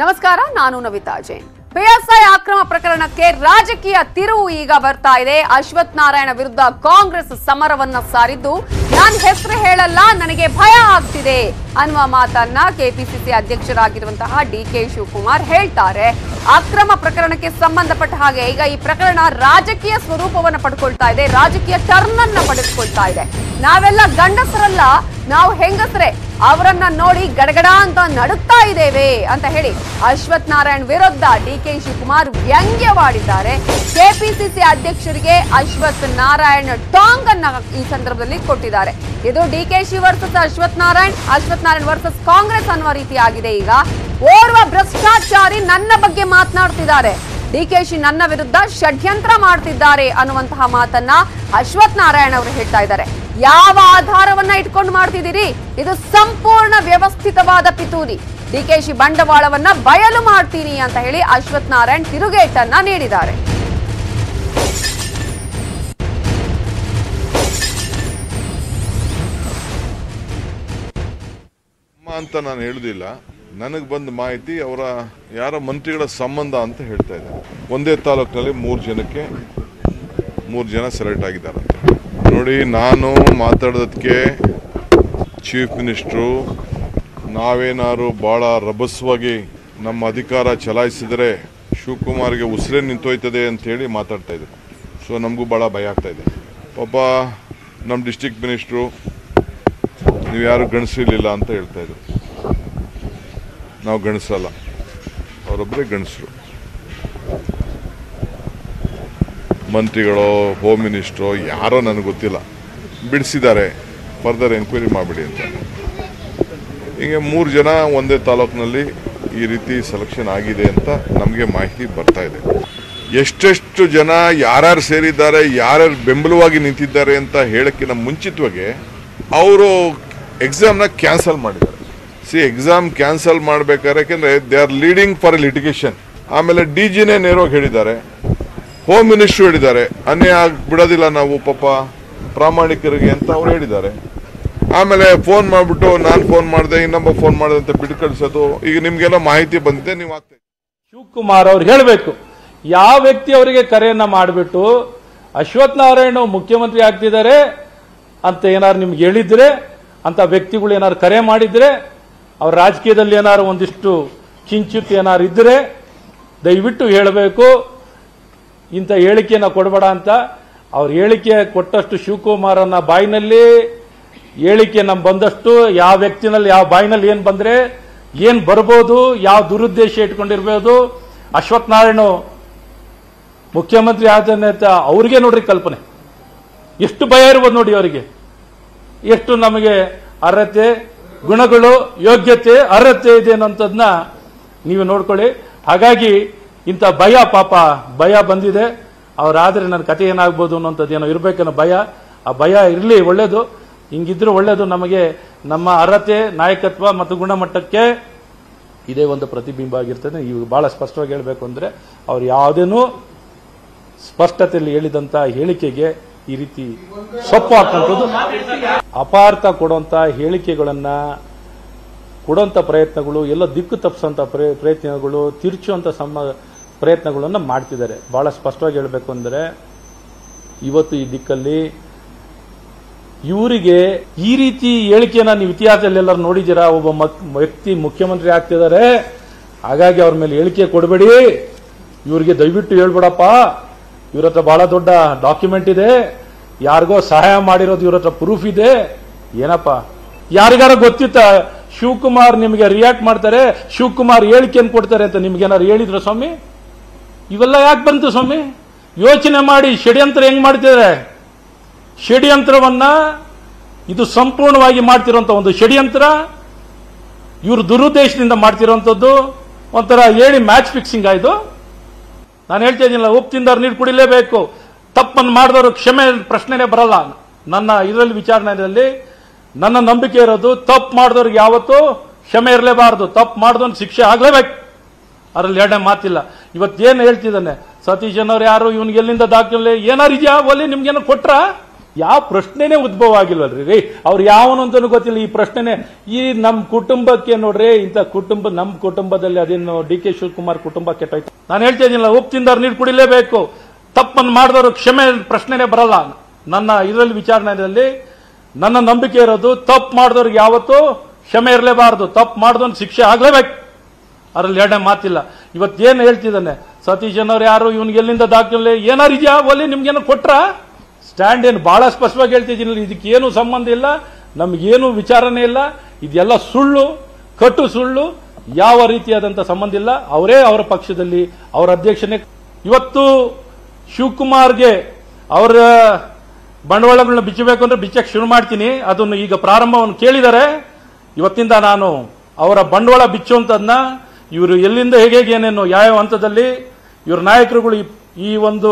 ನಮಸ್ಕಾರ, ನಾನು ನವಿತಾ ಜೈನ್. ಪಿಎಸ್ಐ ಅಕ್ರಮ ಪ್ರಕರಣಕ್ಕೆ ರಾಜಕೀಯ ತಿರುವು ಈಗ ಬರ್ತಾ ಇದೆ. ಅಶ್ವಥ್ ನಾರಾಯಣ ವಿರುದ್ಧ ಕಾಂಗ್ರೆಸ್ ಸಮರವನ್ನ ಸಾರಿದ್ದು, ನಾನು ಹೆಸರು ಹೇಳಲ್ಲ, ನನಗೆ ಭಯ ಆಗ್ತಿದೆ ಅನ್ನುವ ಮಾತನ್ನ ಕೆಪಿಸಿಸಿ ಅಧ್ಯಕ್ಷರಾಗಿರುವಂತಹ ಡಿ ಕೆ ಶಿವಕುಮಾರ್ ಹೇಳ್ತಾರೆ. ಅಕ್ರಮ ಪ್ರಕರಣಕ್ಕೆ ಸಂಬಂಧಪಟ್ಟ ಹಾಗೆ ಈಗ ಈ ಪ್ರಕರಣ ರಾಜಕೀಯ ಸ್ವರೂಪವನ್ನ ಪಡ್ಕೊಳ್ತಾ ಇದೆ, ರಾಜಕೀಯ ಟರ್ನ್ ಅನ್ನ ಪಡೆದುಕೊಳ್ತಾ ಇದೆ. ನಾವೆಲ್ಲ ಗಂಡಸರಲ್ಲ, ನಾವು ಹೆಂಗಸರೇ ಅವರನ್ನ ನೋಡಿ ಗಡಗಡ ಅಂತ ನಡುತ್ತಾ ಇದ್ದೇವೆ ಅಂತ ಹೇಳಿ ಅಶ್ವಥ್ ನಾರಾಯಣ್ ವಿರುದ್ಧ ಡಿ ಕೆ ಶಿವಕುಮಾರ್ ವ್ಯಂಗ್ಯವಾಡಿದ್ದಾರೆ. ಕೆಪಿಸಿಸಿ ಅಧ್ಯಕ್ಷರಿಗೆ ಅಶ್ವಥ್ ನಾರಾಯಣ್ ಟಾಂಗ್ ಅನ್ನ ಈ ಸಂದರ್ಭದಲ್ಲಿ ಕೊಟ್ಟಿದ್ದಾರೆ. ಇದು D K Shi versus Ashwath Narayan Ashwath Narayan versus Congress ಅನ್ನುವ ರೀತಿ ಆಗಿದೆ ಈಗ. ಓರ್ವ ಭ್ರಷ್ಟಾಚಾರಿ ನನ್ನ ಬಗ್ಗೆ ಮಾತನಾಡ್ತಿದ್ದಾರೆ. ಡಿಕೆಶಿ ನನ್ನ ವಿರುದ್ಧ ಷಡ್ಯಂತ್ರ ಮಾಡ್ತಿದ್ದಾರೆ ಅನ್ನುವಂತಹ ಮಾತನ್ನ ಅಶ್ವಥ್ ನಾರಾಯಣ ಅವರು ಹೇಳ್ತಾ ಇದ್ದಾರೆ. ಯಾವ ಆಧಾರವನ್ನ ಇಟ್ಕೊಂಡು ಮಾಡ್ತಿದ್ದೀರಿ? ಇದು ಸಂಪೂರ್ಣ ವ್ಯವಸ್ಥಿತವಾದ ಪಿತೂರಿ. ಡಿಕೆಶಿ ಬಂಡವಾಳವನ್ನ ಬಯಲು ಮಾಡ್ತೀನಿ ಅಂತ ಹೇಳಿ ಅಶ್ವಥ್ ನಾರಾಯಣ್ ತಿರುಗೇಟನ್ನ ನೀಡಿದ್ದಾರೆ. ಅಂತ ನಾನು ಹೇಳುದಿಲ್ಲ. ನನಗೆ ಬಂದ ಮಾಹಿತಿ ಅವರ ಯಾರ ಮಂತ್ರಿಗಳ ಸಂಬಂಧ ಅಂತ ಹೇಳ್ತಾ ಇದ್ದಾರೆ. ಒಂದೇ ತಾಲೂಕಿನಲ್ಲಿ ಮೂರು ಜನಕ್ಕೆ ಮೂರು ಜನ ಸೆಲೆಕ್ಟ್ ಆಗಿದ್ದಾರೆ. ನೋಡಿ, ನಾನು ಮಾತಾಡೋದಕ್ಕೆ ಚೀಫ್ ಮಿನಿಸ್ಟ್ರು, ನಾವೇನಾದ್ರು ಭಾಳ ರಭಸವಾಗಿ ನಮ್ಮ ಅಧಿಕಾರ ಚಲಾಯಿಸಿದರೆ ಶಿವಕುಮಾರ್ಗೆ ಉಸಿರೇ ನಿಂತೋಯ್ತದೆ ಅಂತ ಹೇಳಿ ಮಾತಾಡ್ತಾ ಇದ್ರು ಸೊ, ನಮಗೂ ಭಾಳ ಭಯ ಆಗ್ತಾ ಇದೆ. ಪಾಪ ನಮ್ಮ ಡಿಸ್ಟಿಕ್ ಮಿನಿಸ್ಟ್ರು, ನೀವು ಯಾರು ಗಣಿಸಿರಲಿಲ್ಲ ಅಂತ ಹೇಳ್ತಾ ಇದ್ರು. ನಾವು ಗಣಿಸಲ್ಲ ಅವರೊಬ್ಬರೇ ಗಂಡಸರು. ಮಂತ್ರಿಗಳೋ ಹೋಮ್ ಮಿನಿಸ್ಟ್ರೋ ಯಾರೋ ನನಗೆ ಗೊತ್ತಿಲ್ಲ. ಬಿಡಿಸಿದ್ದಾರೆ. ಫರ್ದರ್ ಎಂಕ್ವೈರಿ ಮಾಡಿಬಿಡಿ ಅಂತ. ಹೀಗೆ ಮೂರು ಜನ ಒಂದೇ ತಾಲೂಕಿನಲ್ಲಿ ಈ ರೀತಿ ಸೆಲೆಕ್ಷನ್ ಆಗಿದೆ ಅಂತ ನಮಗೆ ಮಾಹಿತಿ ಬರ್ತಾ ಇದೆ. ಎಷ್ಟೆಷ್ಟು ಜನ ಯಾರ್ಯಾರು ಸೇರಿದ್ದಾರೆ, ಯಾರ್ಯಾರು ಬೆಂಬಲವಾಗಿ ನಿಂತಿದ್ದಾರೆ ಅಂತ ಹೇಳೋಕ್ಕಿಂತ ಮುಂಚಿತವಾಗಿ, ಅವರು ಎಕ್ಸಾಮ್ನ ಕ್ಯಾನ್ಸಲ್ ಮಾಡಿದ್ದಾರೆ. ಸಿ ಎಕ್ಸಾಮ್ ಕ್ಯಾನ್ಸಲ್ ಮಾಡಬೇಕಾದ್ರೆ, ಯಾಕೆಂದ್ರೆ they are leading for litigation ಆಮೇಲೆ ಡಿ ಜಿನೇ ನೇರೋಗಿ ಹೇಳಿದ್ದಾರೆ. ಹೋಮ್ ಮಿನಿಸ್ಟ್ರು ಹೇಳಿದ್ದಾರೆ. ಅನ್ಯಾಯ ಆಗಿ ಬಿಡೋದಿಲ್ಲ ನಾವು, ಪಾಪ ಪ್ರಾಮಾಣಿಕರಿಗೆ ಅಂತ ಅವ್ರು ಹೇಳಿದ್ದಾರೆ. ಆಮೇಲೆ ಫೋನ್ ಮಾಡಿಬಿಟ್ಟು, ನಾನು ಫೋನ್ ಮಾಡಿದೆ, ಇನ್ನೊಬ್ಬ ಫೋನ್ ಮಾಡಿದೆ ಅಂತ ಬಿಟ್ಟು ಕಳಿಸೋದು. ಈಗ ನಿಮಗೆಲ್ಲ ಮಾಹಿತಿ ಬಂದಿದೆ, ನೀವು ಆಗ್ತಾ ಶಿವಕುಮಾರ್ ಅವ್ರು ಹೇಳಬೇಕು. ಯಾವ ವ್ಯಕ್ತಿ ಅವರಿಗೆ ಕರೆಯನ್ನ ಮಾಡಿಬಿಟ್ಟು ಅಶ್ವಥ್ ನಾರಾಯಣ ಮುಖ್ಯಮಂತ್ರಿ ಆಗ್ತಿದ್ದಾರೆ ಅಂತ ಏನಾರು ನಿಮ್ಗೆ ಹೇಳಿದ್ರೆ, ಅಂತ ವ್ಯಕ್ತಿಗಳು ಏನಾರು ಕರೆ ಮಾಡಿದ್ರೆ ಅವ್ರ ರಾಜಕೀಯದಲ್ಲಿ ಏನಾದ್ರು ಒಂದಿಷ್ಟು ಕಿಂಚಿತ್ ಏನಾದ್ರು ಇದ್ರೆ ದಯವಿಟ್ಟು ಹೇಳಬೇಕು. ಇಂಥ ಹೇಳಿಕೆಯನ್ನ ಕೊಡಬೇಡ ಅಂತ. ಅವ್ರ ಹೇಳಿಕೆ ಕೊಟ್ಟಷ್ಟು ಶಿವಕುಮಾರನ ಬಾಯಿನಲ್ಲಿ ಹೇಳಿಕೆ ನಮ್ಮ ಬಂದಷ್ಟು. ಯಾವ ವ್ಯಕ್ತಿನಲ್ಲಿ ಯಾವ ಬಾಯಿನಲ್ಲಿ ಏನು ಬಂದರೆ ಏನು ಬರ್ಬೋದು, ಯಾವ ದುರುದ್ದೇಶ ಇಟ್ಕೊಂಡಿರ್ಬೋದು. ಅಶ್ವಥ್ ನಾರಾಯಣ ಮುಖ್ಯಮಂತ್ರಿ ಆದ ಅವ್ರಿಗೆ ನೋಡ್ರಿ ಕಲ್ಪನೆ. ಎಷ್ಟು ಭಯ ಇರ್ಬೋದು ನೋಡಿ ಅವರಿಗೆ. ಎಷ್ಟು ನಮಗೆ ಅರ್ಹತೆ. ಗುಣಗಳು, ಯೋಗ್ಯತೆ, ಅರ್ಹತೆ ಇದೆ ಅನ್ನೋಂಥದ್ನ ನೀವು ನೋಡ್ಕೊಳ್ಳಿ. ಹಾಗಾಗಿ ಇಂಥ ಭಯ ಪಾಪ, ಭಯ ಬಂದಿದೆ. ಅವರಾದರೆ ನನ್ನ ಕತೆ ಏನಾಗ್ಬೋದು ಅನ್ನೋಂಥದ್ದು ಏನೋ ಇರಬೇಕನ್ನೋ ಭಯ. ಆ ಭಯ ಇರಲಿ, ಒಳ್ಳೇದು. ಹಿಂಗಿದ್ರೂ ಒಳ್ಳೇದು. ನಮಗೆ ನಮ್ಮ ಅರ್ಹತೆ, ನಾಯಕತ್ವ ಮತ್ತು ಗುಣಮಟ್ಟಕ್ಕೆ ಇದೇ ಒಂದು ಪ್ರತಿಬಿಂಬ ಆಗಿರ್ತದೆ. ಇವು ಬಹಳ ಸ್ಪಷ್ಟವಾಗಿ ಹೇಳಬೇಕು ಅಂದರೆ, ಅವ್ರು ಯಾವುದೇನೂ ಸ್ಪಷ್ಟತೆಯಲ್ಲಿ ಹೇಳಿದಂಥ ಹೇಳಿಕೆಗೆ ಈ ರೀತಿ ಸೊಪ್ಪು ಹಾಕುವಂಥದ್ದು ಅಪಾರ್ಥ ಕೊಡುವಂತ ಹೇಳಿಕೆಗಳನ್ನ ಕೊಡುವಂತ ಪ್ರಯತ್ನಗಳು, ಎಲ್ಲ ದಿಕ್ಕು ಪ್ರಯ- ಪ್ರಯತ್ನಗಳು ತಿರುಚುವಂತ ಸಮ, ಪ್ರಯತ್ನಗಳನ್ನ ಮಾಡ್ತಿದ್ದಾರೆ. ಬಹಳ ಸ್ಪಷ್ಟವಾಗಿ ಹೇಳಬೇಕು ಅಂದರೆ, ಇವತ್ತು ಈ ದಿಕ್ಕಲ್ಲಿ ಇವರಿಗೆ ಈ ರೀತಿ ಹೇಳಿಕೆಯನ್ನ ನೀವು ಇತಿಹಾಸದಲ್ಲಿ ಎಲ್ಲರೂ ನೋಡಿದ್ದೀರಾ? ಒಬ್ಬ ವ್ಯಕ್ತಿ ಮುಖ್ಯಮಂತ್ರಿ ಆಗ್ತಿದ್ದಾರೆ. ಹಾಗಾಗಿ ಅವ್ರ ಮೇಲೆ ಹೇಳಿಕೆ ಕೊಡಬೇಡಿ. ಇವರಿಗೆ ದಯವಿಟ್ಟು ಹೇಳ್ಬೇಡಪ್ಪ. ಇವ್ರ ಹತ್ರ ಬಹಳ ದೊಡ್ಡ ಡಾಕ್ಯುಮೆಂಟ್ ಇದೆ. ಯಾರಿಗೋ ಸಹಾಯ ಮಾಡಿರೋದು ಇವ್ರ ಹತ್ರ ಪ್ರೂಫ್ ಇದೆ. ಏನಪ್ಪ? ಯಾರಿಗಾರ ಗೊತ್ತಿತ್ತ? ಶಿವಕುಮಾರ್ ನಿಮಗೆ ರಿಯಾಕ್ಟ್ ಮಾಡ್ತಾರೆ. ಶಿವಕುಮಾರ್ ಹೇಳಿಕೆಯನ್ನು ಕೊಡ್ತಾರೆ ಅಂತ ನಿಮ್ಗೆ ಏನಾರು ಹೇಳಿದ್ರ ಸ್ವಾಮಿ? ಇವೆಲ್ಲ ಯಾಕೆ ಬಂತು ಸ್ವಾಮಿ? ಯೋಚನೆ ಮಾಡಿ ಷಡ್ಯಂತ್ರ ಹೆಂಗ್ ಮಾಡ್ತಿದ್ದಾರೆ ಷಡ್ಯಂತ್ರವನ್ನ ಇದು ಸಂಪೂರ್ಣವಾಗಿ ಮಾಡ್ತಿರುವಂತ ಒಂದು ಷಡ್ಯಂತ್ರ. ಇವರು ದುರುದ್ದೇಶದಿಂದ ಮಾಡ್ತಿರೋಂಥದ್ದು ಒಂಥರ ಹೇಳಿ ಮ್ಯಾಚ್ ಫಿಕ್ಸಿಂಗ್ ಆಯ್ತು ನಾನು ಹೇಳ್ತಾ ಇದ್ದೀನಲ್ಲ ಉಪ್ಪು ತಿಂದವ್ರು ನೀರು ಕುಡಿಲೇಬೇಕು. ತಪ್ಪನ್ನು ಮಾಡಿದವರು ಕ್ಷಮೆ ಪ್ರಶ್ನೆನೇ ಬರಲ್ಲ. ನನ್ನ ಇದರಲ್ಲಿ ವಿಚಾರಣೆಯಲ್ಲಿ ನನ್ನ ನಂಬಿಕೆ ಇರೋದು ತಪ್ಪು ಮಾಡಿದವ್ರಿಗೆ ಯಾವತ್ತೂ ಕ್ಷಮೆ ಇರಲೇಬಾರದು. ತಪ್ಪು ಮಾಡಿದವನು ಶಿಕ್ಷೆ ಆಗಲೇಬೇಕು. ಅದರಲ್ಲಿ ಎರಡನೇ ಮಾತಿಲ್ಲ. ಇವತ್ತೇನು ಹೇಳ್ತಿದ್ದಾನೆ? ಸತೀಶ್ ಅನ್ನೋರು ಯಾರು? ಇವನಿಗೆ ಎಲ್ಲಿಂದ ದಾಖಲೆ? ಏನಾರು ಇದೆಯಾ? ಒಲಿ ನಿಮ್ಗೇನೋ ಕೊಟ್ರ? ಯಾವ ಪ್ರಶ್ನೆನೇ ಉದ್ಭವ ಆಗಿಲ್ವಲ್ರಿ ರೀ, ಅವ್ರು ಯಾವನು ಅಂತಾನು ಗೊತ್ತಿಲ್ಲ. ಈ ಪ್ರಶ್ನೆನೇ ಈ ನಮ್ಮ ಕುಟುಂಬಕ್ಕೆ ನೋಡ್ರಿ, ಇಂಥ ಕುಟುಂಬ ನಮ್ಮ ಕುಟುಂಬದಲ್ಲಿ ಅದೇನು ಡಿ ಕೆ ಶಿವಕುಮಾರ್ ಕುಟುಂಬ ಕೆಟ್ಟೋಯ್ತು. ನಾನು ಹೇಳ್ತಾ ಇದ್ದೀನಿಲ್ಲ ಉಪ್ಪು ತಿಂದವ್ರು ನೀರು ಕುಡಿಲೇಬೇಕು. ತಪ್ಪನ್ನು ಮಾಡಿದವರು ಕ್ಷಮೆ ಪ್ರಶ್ನೆನೇ ಬರಲ್ಲ. ನನ್ನ ಇದರಲ್ಲಿ ವಿಚಾರಣೆಯಲ್ಲಿ ನನ್ನ ನಂಬಿಕೆ ಇರೋದು ತಪ್ಪು ಮಾಡಿದವ್ರಿಗೆ ಯಾವತ್ತೂ ಕ್ಷಮೆ ಇರಲೇಬಾರದು. ತಪ್ಪು ಮಾಡಿದವನು ಶಿಕ್ಷೆ ಆಗಲೇಬೇಕು. ಅದರಲ್ಲಿ ಎರಡನೇ ಮಾತಿಲ್ಲ. ಇವತ್ತೇನು ಹೇಳ್ತಿದ್ದಾನೆ? ಸತೀಶ್ ಅನ್ನೋರು ಯಾರು? ಇವ್ನಿಗೆ ಎಲ್ಲಿಂದ ದಾಖಲೆ? ಏನಾರು ಇದೆಯಾ? ಒಲ್ಲಿ ನಿಮ್ಗೇನು ಕೊಟ್ರ? ಸ್ಟ್ಯಾಂಡ್ ಏನು ಬಹಳ ಸ್ಪಷ್ಟವಾಗಿ ಹೇಳ್ತಿದ್ದೀನಿ ಇದಕ್ಕೆ ಏನು ಸಂಬಂಧ ಇಲ್ಲ. ನಮಗೇನು ವಿಚಾರನೇ ಇಲ್ಲ. ಇದೆಲ್ಲ ಸುಳ್ಳು, ಕಟ್ಟು ಸುಳ್ಳು, ಯಾವ ರೀತಿಯಾದಂಥ ಸಂಬಂಧ ಇಲ್ಲ. ಅವರೇ ಅವರ ಪಕ್ಷದಲ್ಲಿ ಅವರ ಅಧ್ಯಕ್ಷನೇ. ಇವತ್ತು ಶಿವಕುಮಾರ್ಗೆ ಅವರ ಬಂಡವಾಳಗಳನ್ನ ಬಿಚ್ಚಬೇಕು ಅಂದ್ರೆ ಬಿಚ್ಚಕ್ಕೆ ಶುರು ಮಾಡ್ತೀನಿ. ಅದನ್ನು ಈಗ ಪ್ರಾರಂಭವನ್ನು ಕೇಳಿದರೆ ಇವತ್ತಿಂದ ನಾನು ಅವರ ಬಂಡವಾಳ ಬಿಚ್ಚುವಂಥದನ್ನ ಇವರು ಎಲ್ಲಿಂದ ಹೇಗೆ ಏನೇನು ಯಾವ ಹಂತದಲ್ಲಿ ಇವ್ರ ನಾಯಕರುಗಳು ಈ ಒಂದು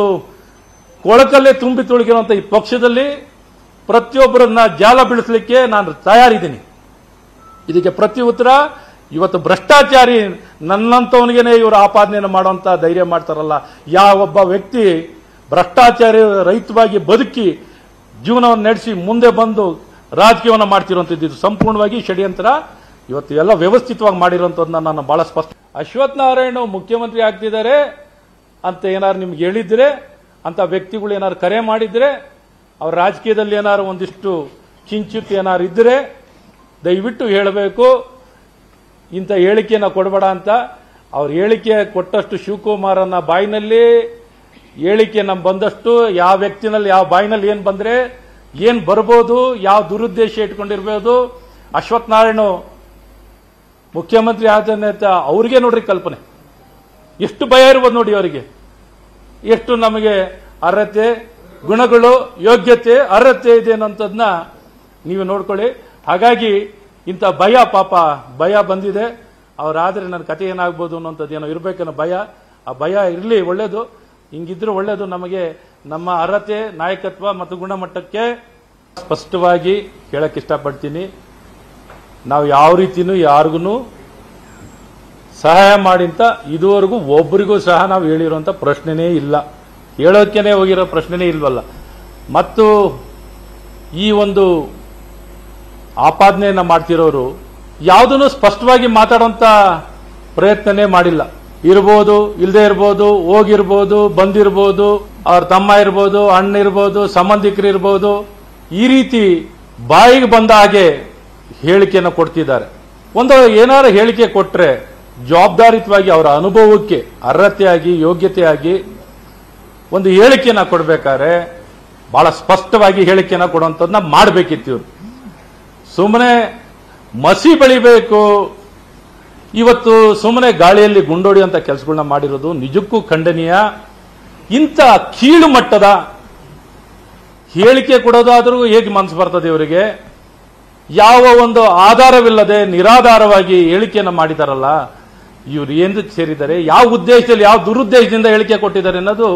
ಕೊಳಕಲ್ಲೇ ತುಂಬಿ ತುಳುಕಿರುವಂಥ ಈ ಪಕ್ಷದಲ್ಲಿ ಪ್ರತಿಯೊಬ್ಬರನ್ನ ಜಾಲ ಬೀಳಿಸಲಿಕ್ಕೆ ನಾನು ತಯಾರಿದ್ದೀನಿ. ಇದಕ್ಕೆ ಪ್ರತಿ ಉತ್ತರ, ಇವತ್ತು ಭ್ರಷ್ಟಾಚಾರಿ ನನ್ನಂಥವನಿಗೇನೆ ಇವರು ಆಪಾದನೆಯನ್ನು ಮಾಡುವಂತ ಧೈರ್ಯ ಮಾಡ್ತಾರಲ್ಲ ಯಾವೊಬ್ಬ ವ್ಯಕ್ತಿ ಭ್ರಷ್ಟಾಚಾರಿ ರಹಿತವಾಗಿ ಬದುಕಿ ಜೀವನವನ್ನು ನಡೆಸಿ ಮುಂದೆ ಬಂದು ರಾಜಕೀಯವನ್ನು ಮಾಡ್ತಿರುವಂಥದ್ದು ಇದು ಸಂಪೂರ್ಣವಾಗಿ ಷಡ್ಯಂತ್ರ. ಇವತ್ತು ಎಲ್ಲ ವ್ಯವಸ್ಥಿತವಾಗಿ ಮಾಡಿರುವಂಥದ್ದನ್ನ ನಾನು ಬಹಳ ಸ್ಪಷ್ಟ ಅಶ್ವತ್ಥನಾರಾಯಣ ಮುಖ್ಯಮಂತ್ರಿ ಆಗ್ತಿದ್ದಾರೆ ಅಂತ ಏನಾದ್ರು ನಿಮ್ಗೆ ಹೇಳಿದ್ರೆ ಅಂತ ವ್ಯಕ್ತಿಗಳು ಏನಾರು ಕರೆ ಮಾಡಿದ್ರೆ, ಅವ್ರ ರಾಜಕೀಯದಲ್ಲಿ ಏನಾದ್ರು ಒಂದಿಷ್ಟು ಕಿಂಚಿತ್ ಏನಾರು ಇದ್ರೆ ದಯವಿಟ್ಟು ಹೇಳಬೇಕು. ಇಂಥ ಹೇಳಿಕೆಯನ್ನು ಕೊಡಬೇಡ ಅಂತ. ಅವ್ರ ಹೇಳಿಕೆ ಕೊಟ್ಟಷ್ಟು ಶಿವಕುಮಾರನ ಬಾಯಿನಲ್ಲಿ ಹೇಳಿಕೆ ನಮ್ ಬಂದಷ್ಟು. ಯಾವ ವ್ಯಕ್ತಿನಲ್ಲಿ ಯಾವ ಬಾಯಿನಲ್ಲಿ ಏನು ಬಂದ್ರೆ, ಏನು ಬರ್ಬೋದು, ಯಾವ ದುರುದ್ದೇಶ ಇಟ್ಕೊಂಡಿರ್ಬೋದು. ಅಶ್ವತ್ಥನಾರಾಯಣ ಮುಖ್ಯಮಂತ್ರಿ ಆದ ಅವ್ರಿಗೆ ನೋಡ್ರಿ ಕಲ್ಪನೆ. ಎಷ್ಟು ಭಯ ಇರ್ಬೋದು ನೋಡಿ ಅವರಿಗೆ. ಎಷ್ಟು ನಮಗೆ ಅರ್ಹತೆ, ಗುಣಗಳು, ಯೋಗ್ಯತೆ, ಅರ್ಹತೆ ಇದೆ ಅನ್ನೋಂಥದ್ದನ್ನ ನೀವು ನೋಡ್ಕೊಳ್ಳಿ. ಹಾಗಾಗಿ ಇಂಥ ಭಯ ಪಾಪ, ಭಯ ಬಂದಿದೆ. ಅವರಾದರೆ ನನ್ನ ಕತೆ ಏನಾಗ್ಬೋದು ಅನ್ನೋಂಥದ್ದು ಏನೋ ಇರಬೇಕನ್ನೋ ಭಯ. ಆ ಭಯ ಇರಲಿ, ಒಳ್ಳೇದು. ಹಿಂಗಿದ್ರೂ ಒಳ್ಳೇದು ನಮಗೆ ನಮ್ಮ ಅರ್ಹತೆ, ನಾಯಕತ್ವ ಮತ್ತು ಗುಣಮಟ್ಟಕ್ಕೆ ಸ್ಪಷ್ಟವಾಗಿ ಹೇಳಕ್ಕೆ ಇಷ್ಟಪಡ್ತೀನಿ. ನಾವು ಯಾವ ರೀತಿಯೂ ಯಾರಿಗೂ ಸಹಾಯ ಮಾಡಿಂತ ಇದುವರೆಗೂ ಒಬ್ಬರಿಗೂ ಸಹ ನಾವು ಹೇಳಿರುವಂತ ಪ್ರಶ್ನೆನೇ ಇಲ್ಲ. ಹೇಳೋಕೆನೆ ಹೋಗಿರೋ ಪ್ರಶ್ನೆನೇ ಇಲ್ವಲ್ಲ. ಮತ್ತು ಈ ಒಂದು ಆಪಾದನೆಯನ್ನ ಮಾಡ್ತಿರೋರು ಯಾವುದನ್ನು ಸ್ಪಷ್ಟವಾಗಿ ಮಾತಾಡುವಂತ ಪ್ರಯತ್ನನೇ ಮಾಡಿಲ್ಲ. ಇರ್ಬೋದು ಇಲ್ಲದೆ ಇರ್ಬೋದು, ಹೋಗಿರ್ಬೋದು, ಬಂದಿರ್ಬೋದು, ಅವ್ರ ತಮ್ಮ ಇರ್ಬೋದು, ಅಣ್ಣ ಇರ್ಬೋದು, ಸಂಬಂಧಿಕರು ಇರ್ಬೋದು, ಈ ರೀತಿ ಬಾಯಿಗೆ ಬಂದ ಹಾಗೆ ಹೇಳಿಕೆಯನ್ನು ಕೊಡ್ತಿದ್ದಾರೆ. ಒಂದು ಏನಾದ್ರು ಹೇಳಿಕೆ ಕೊಟ್ರೆ ಜವಾಬ್ದಾರಿತವಾಗಿ ಅವರ ಅನುಭವಕ್ಕೆ, ಅರ್ಹತೆಯಾಗಿ, ಯೋಗ್ಯತೆಯಾಗಿ ಒಂದು ಹೇಳಿಕೆಯನ್ನು ಕೊಡಬೇಕಾದ್ರೆ ಬಹಳ ಸ್ಪಷ್ಟವಾಗಿ ಹೇಳಿಕೆಯನ್ನು ಕೊಡುವಂಥದ್ದನ್ನ ಮಾಡಬೇಕಿತ್ತು ಇವರು. ಸುಮ್ಮನೆ ಮಸಿ ಬೆಳಿಬೇಕು, ಇವತ್ತು ಸುಮ್ಮನೆ ಗಾಳಿಯಲ್ಲಿ ಗುಂಡೋಡಿ ಅಂತ ಕೆಲಸಗಳನ್ನ ಮಾಡಿರೋದು ನಿಜಕ್ಕೂ ಖಂಡನೀಯ. ಇಂಥ ಕೀಳು ಮಟ್ಟದ ಹೇಳಿಕೆ ಕೊಡೋದಾದರೂ ಹೇಗೆ ಮನಸ್ಸು ಬರ್ತದೆ ಇವರಿಗೆ? ಯಾವ ಒಂದು ಆಧಾರವಿಲ್ಲದೆ ನಿರಾಧಾರವಾಗಿ ಹೇಳಿಕೆಯನ್ನು ಮಾಡಿದಾರಲ್ಲ ಇವ್ರು ಏನು ಸೇರಿದ್ದಾರೆ, ಯಾವ ಉದ್ದೇಶದಲ್ಲಿ, ಯಾವ ದುರುದ್ದೇಶದಿಂದ ಹೇಳಿಕೆ ಕೊಟ್ಟಿದ್ದಾರೆ ಅನ್ನೋದು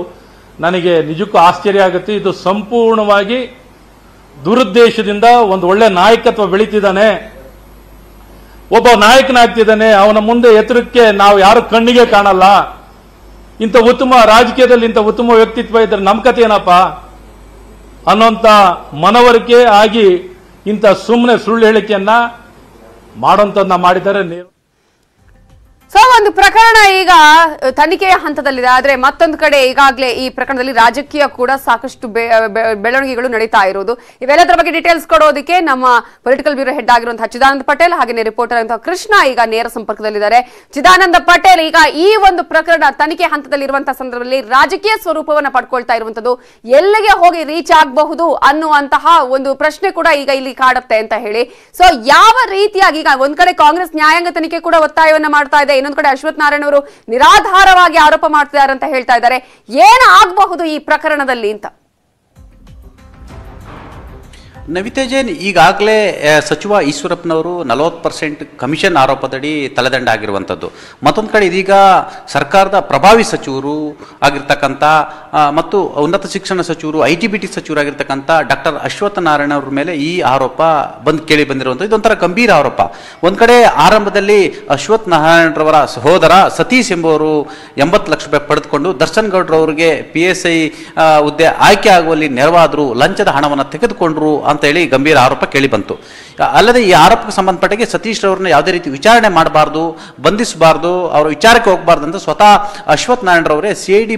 ನನಗೆ ನಿಜಕ್ಕೂ ಆಶ್ಚರ್ಯ ಆಗುತ್ತೆ. ಇದು ಸಂಪೂರ್ಣವಾಗಿ ದುರುದ್ದೇಶದಿಂದ ಒಂದು ಒಳ್ಳೆ ನಾಯಕತ್ವ ಬೆಳೀತಿದ್ದಾನೆ. ಒಬ್ಬ ನಾಯಕನಾಗ್ತಿದ್ದಾನೆ, ಅವನ ಮುಂದೆ ಎತ್ತರಕ್ಕೆ ನಾವು ಯಾರು ಕಣ್ಣಿಗೆ ಕಾಣಲ್ಲ. ಇಂಥ ಉತ್ತಮ ರಾಜಕೀಯದಲ್ಲಿ ಇಂಥ ಉತ್ತಮ ವ್ಯಕ್ತಿತ್ವ ಇದ್ರೆ ನಮ್ಮ ಕತೆ ಏನಪ್ಪ? ಅನ್ನೋಂಥ ಮನವರಿಕೆ ಆಗಿ ಇಂಥ ಸುಮ್ಮನೆ ಸುಳ್ಳು ಹೇಳಿಕೆಯನ್ನ ಮಾಡೋಂಥದ್ದನ್ನ ಮಾಡಿದ್ದಾರೆ ಸೊ, ಒಂದು ಪ್ರಕರಣ ಈಗ ತನಿಖೆಯ ಹಂತದಲ್ಲಿದೆ. ಆದ್ರೆ ಮತ್ತೊಂದು ಕಡೆ ಈಗಾಗಲೇ ಈ ಪ್ರಕರಣದಲ್ಲಿ ರಾಜಕೀಯ ಕೂಡ ಸಾಕಷ್ಟು ಬೆಳವಣಿಗೆಗಳು ನಡೀತಾ ಇರೋದು. ಇವೆಲ್ಲದರ ಬಗ್ಗೆ ಡೀಟೇಲ್ಸ್ ಕೊಡೋದಕ್ಕೆ ನಮ್ಮ ಪೊಲಿಟಿಕಲ್ ಬ್ಯೂರೋ ಹೆಡ್ ಆಗಿರುವಂತಹ ಚಿದಾನಂದ ಪಟೇಲ್ ಹಾಗೆ ರಿಪೋರ್ಟರ್ ಅಂತ ಕೃಷ್ಣ ಈಗ ನೇರ ಸಂಪರ್ಕದಲ್ಲಿದ್ದಾರೆ. ಚಿದಾನಂದ ಪಟೇಲ್, ಈಗ ಈ ಒಂದು ಪ್ರಕರಣ ತನಿಖೆ ಹಂತದಲ್ಲಿರುವಂತಹ ಸಂದರ್ಭದಲ್ಲಿ ರಾಜಕೀಯ ಸ್ವರೂಪವನ್ನು ಪಡ್ಕೊಳ್ತಾ ಇರುವಂತದ್ದು ಎಲ್ಲಿಗೆ ಹೋಗಿ ರೀಚ್ ಆಗಬಹುದು ಅನ್ನುವಂತಹ ಒಂದು ಪ್ರಶ್ನೆ ಕೂಡ ಈಗ ಇಲ್ಲಿ ಕಾಡುತ್ತೆ ಅಂತ ಹೇಳಿ. ಸೊ ಯಾವ ರೀತಿಯಾಗಿ ಈಗ ಒಂದ್ ಕಡೆ ಕಾಂಗ್ರೆಸ್ ನ್ಯಾಯಾಂಗ ತನಿಖೆ ಕೂಡ ಒತ್ತಾಯವನ್ನು ಮಾಡ್ತಾ ಇದೆ ಇನ್ನೊಂದ್ ಕಡೆ ಅಶ್ವಥ್ ನಾರಾಯಣ ಅವರು ನಿರಾಧಾರವಾಗಿ ಆರೋಪ ಮಾಡ್ತಿದ್ದಾರೆ ಅಂತ ಹೇಳ್ತಾ ಇದ್ದಾರೆ. ಏನಾಗಬಹುದು ಈ ಪ್ರಕರಣದಲ್ಲಿ ಅಂತ? ನವಿತಾ ಜೈನ್ ಈಗಾಗಲೇ ಸಚಿವ ಈಶ್ವರಪ್ಪನವರು ನಲವತ್ತು ಪರ್ಸೆಂಟ್ ಕಮಿಷನ್ ಆರೋಪದಡಿ ತಲೆದಂಡ ಆಗಿರುವಂಥದ್ದು. ಮತ್ತೊಂದು ಕಡೆ ಇದೀಗ ಸರ್ಕಾರದ ಪ್ರಭಾವಿ ಸಚಿವರು ಆಗಿರ್ತಕ್ಕಂಥ ಮತ್ತು ಉನ್ನತ ಶಿಕ್ಷಣ ಸಚಿವರು, ಐ ಟಿ ಬಿ ಟಿ ಸಚಿವರಾಗಿರ್ತಕ್ಕಂಥ ಡಾಕ್ಟರ್ ಅಶ್ವತ್ಥ ನಾರಾಯಣ ಅವ್ರ ಮೇಲೆ ಈ ಆರೋಪ ಬಂದು ಕೇಳಿ ಬಂದಿರುವಂಥದ್ದು. ಇದೊಂಥರ ಗಂಭೀರ ಆರೋಪ. ಒಂದು ಕಡೆ ಆರಂಭದಲ್ಲಿ ಅಶ್ವಥ್ ನಾರಾಯಣರವರ ಸಹೋದರ ಸತೀಶ್ ಎಂಬುವರು ಎಂಬತ್ತು ಲಕ್ಷ ರೂಪಾಯಿ ಪಡೆದುಕೊಂಡು ದರ್ಶನ್ ಗೌಡ್ರವರಿಗೆ ಪಿ ಎಸ್ ಐ ಹುದ್ದೆ ಆಯ್ಕೆ ಆಗುವಲ್ಲಿ ನೆರವಾದರು, ಲಂಚದ ಹಣವನ್ನು ತೆಗೆದುಕೊಂಡ್ರು ಅಂತ ಹೇಳಿ ಗಂಭೀರ ಆರೋಪ ಕೇಳಿ ಬಂತು. ಅಲ್ಲದೆ ಈ ಆರೋಪಕ್ಕೆ ಸಂಬಂಧಪಟ್ಟಾಗೆ ಸತೀಶ್ ರವರನ್ನ ಯಾವುದೇ ರೀತಿ ವಿಚಾರಣೆ ಮಾಡಬಾರ್ದು, ಬಂಧಿಸಬಾರ್ದು, ಅವರ ವಿಚಾರಕ್ಕೆ ಹೋಗಬಾರ್ದು ಅಂತ ಸ್ವತಃ ಅಶ್ವಥ್ ನಾರಾಯಣರವರೇ ಸಿ ಐ ಡಿ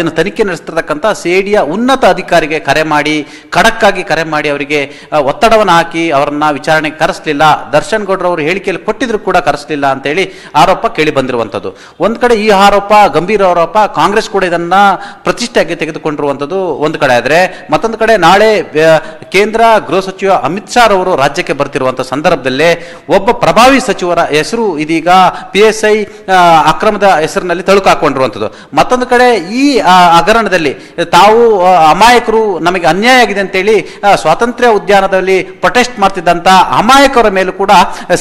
ಏನು ತನಿಖೆ ನಡೆಸ್ತಿರ್ತಕ್ಕಂಥ ಸಿ ಐ ಡಿಯ ಉನ್ನತ ಅಧಿಕಾರಿಗೆ ಕರೆ ಮಾಡಿ, ಖಡಕ್ಕಾಗಿ ಕರೆ ಮಾಡಿ ಅವರಿಗೆ ಒತ್ತಡವನ್ನು ಹಾಕಿ ಅವರನ್ನ ವಿಚಾರಣೆಗೆ ಕರೆಸಲಿಲ್ಲ. ದರ್ಶನ್ ಗೌಡ್ರವರು ಹೇಳಿಕೆಯಲ್ಲಿ ಕೊಟ್ಟಿದ್ರು ಕೂಡ ಕರೆಸಲಿಲ್ಲ ಅಂತೇಳಿ ಆರೋಪ ಕೇಳಿ ಬಂದಿರುವಂಥದ್ದು. ಒಂದು ಕಡೆ ಈ ಆರೋಪ, ಗಂಭೀರ ಆರೋಪ, ಕಾಂಗ್ರೆಸ್ ಕೂಡ ಇದನ್ನ ಪ್ರತಿಷ್ಠೆಯಾಗಿ ತೆಗೆದುಕೊಂಡಿರುವಂಥದ್ದು ಒಂದು ಕಡೆ ಆದರೆ, ಮತ್ತೊಂದು ಕಡೆ ನಾಳೆ ಕೇಂದ್ರ ಗೃಹ ಸಚಿವ ಅಮಿತ್ ಶಾ ಅವರು ರಾಜ್ಯಕ್ಕೆ ಬರ್ತಿರುವಂಥ ಸಂದರ್ಭದಲ್ಲೇ ಒಬ್ಬ ಪ್ರಭಾವಿ ಸಚಿವರ ಹೆಸರು ಇದೀಗ ಪಿ ಎಸ್ ಐ ಅಕ್ರಮದ ಹೆಸರಿನಲ್ಲಿ ತಳುಕು ಹಾಕೊಂಡಿರುವಂಥದ್ದು ಮತ್ತೊಂದು ಕಡೆ ಈ ಹಗರಣದಲ್ಲಿ ತಾವು ಅಮಾಯಕರು ನಮಗೆ ಅನ್ಯಾಯ ಆಗಿದೆ ಅಂತೇಳಿ ಸ್ವಾತಂತ್ರ್ಯ ಉದ್ಯಾನದಲ್ಲಿ ಪ್ರೊಟೆಸ್ಟ್ ಮಾಡ್ತಿದ್ದಂಥ ಅಮಾಯಕರ ಮೇಲೂ ಕೂಡ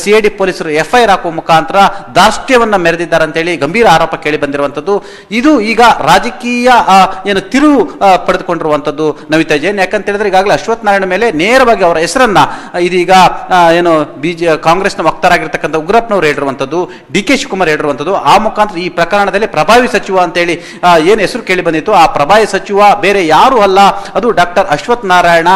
ಸಿ ಡಿ ಪೊಲೀಸರು ಎಫ್ ಐ ಆರ್ ಹಾಕುವ ಮುಖಾಂತರ ದಾರ್ಷ್ಟ್ಯವನ್ನ ಮೆರೆದಿದ್ದಾರೆ ಅಂತೇಳಿ ಗಂಭೀರ ಆರೋಪ ಕೇಳಿ ಬಂದಿರುವಂಥದ್ದು ಇದು ಈಗ ರಾಜಕೀಯ ಏನು ತಿರುವು ಪಡೆದುಕೊಂಡಿರುವಂಥದ್ದು ನವಿತಾ ಜೈನ್ ಯಾಕಂತ ಹೇಳಿದ್ರೆ ಈಗಾಗಲೇ ನಾರಾಯಣ ಮೇಲೆ ನೇರವಾಗಿ ಅವರ ಹೆಸರನ್ನ ಇದೀಗ ಏನು ಏನು ಬಿಜೆ ಕಾಂಗ್ರೆಸ್ನ ವಕ್ತಾರಾಗಿರ್ತಕ್ಕಂಥ ಉಗ್ರಪ್ಪನವರು ಹೇಳಿರುವಂಥದ್ದು ಡಿ ಕೆ ಶಿವಕುಮಾರ್ ಹೇಳಿರುವಂಥದ್ದು ಆ ಮುಖಾಂತರ ಈ ಪ್ರಕರಣದಲ್ಲಿ ಪ್ರಭಾವಿ ಸಚಿವ ಅಂತೇಳಿ ಹೇಳಿ ಏನು ಹೆಸರು ಕೇಳಿ ಬಂದಿತ್ತು? ಆ ಪ್ರಭಾವಿ ಸಚಿವ ಬೇರೆ ಯಾರು ಅಲ್ಲ ಅದು ಡಾಕ್ಟರ್ ಅಶ್ವಥ್ ನಾರಾಯಣ